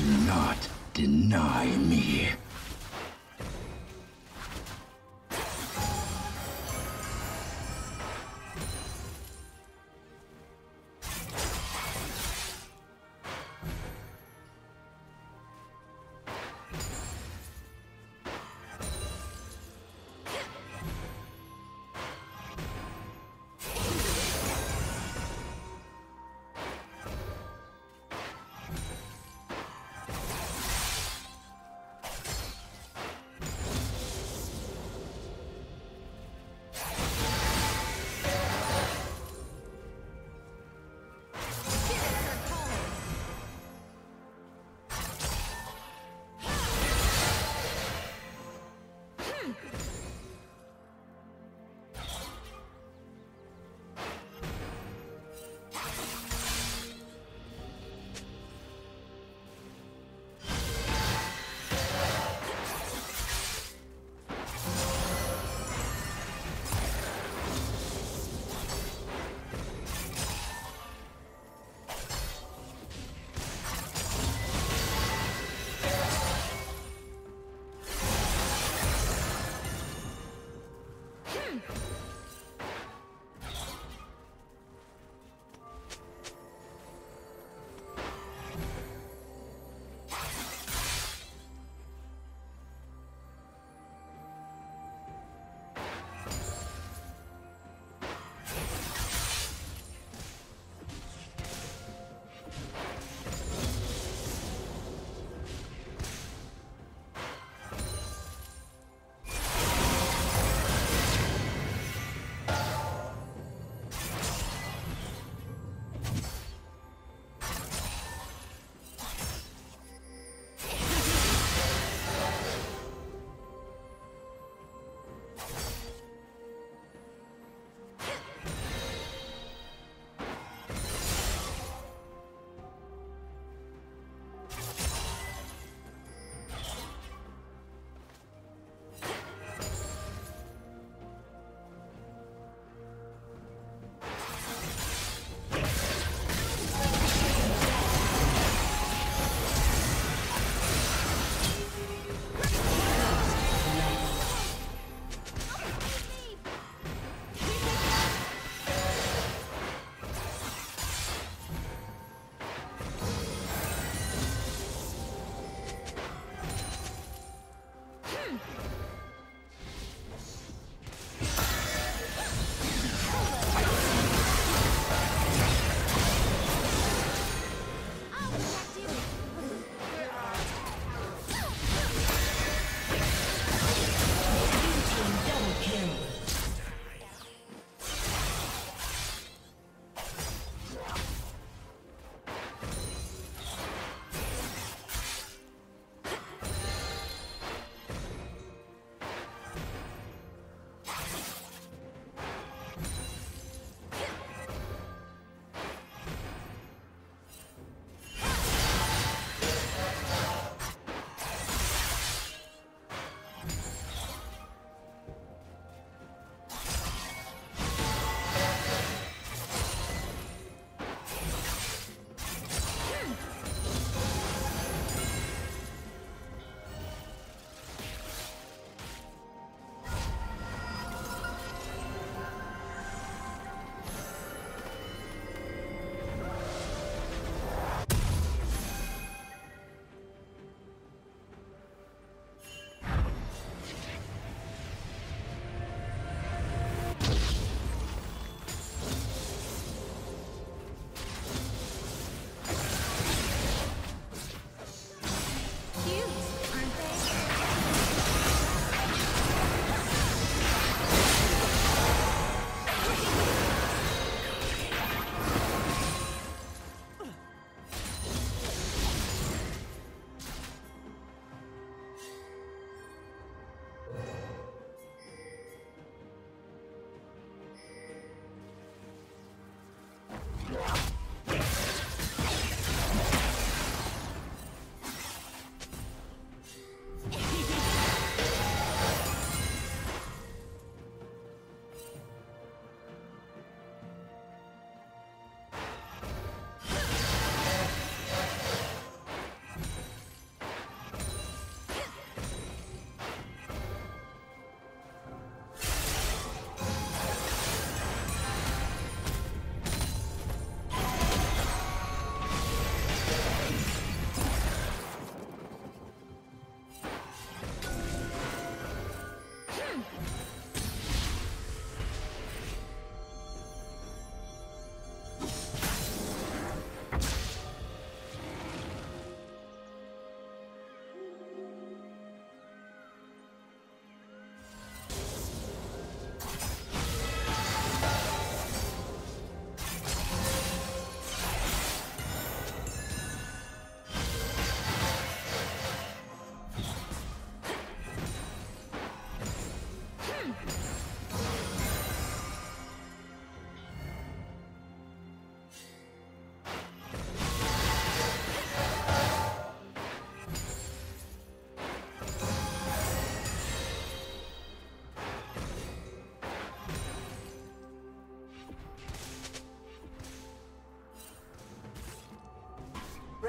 Do not deny me. Thank you.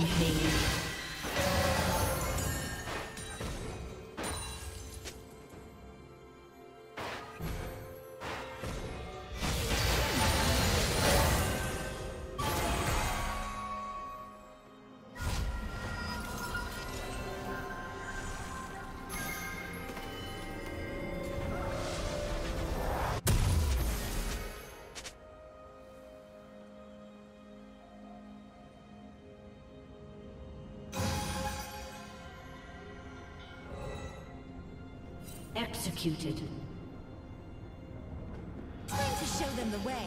Rampage. Executed. Time to show them the way.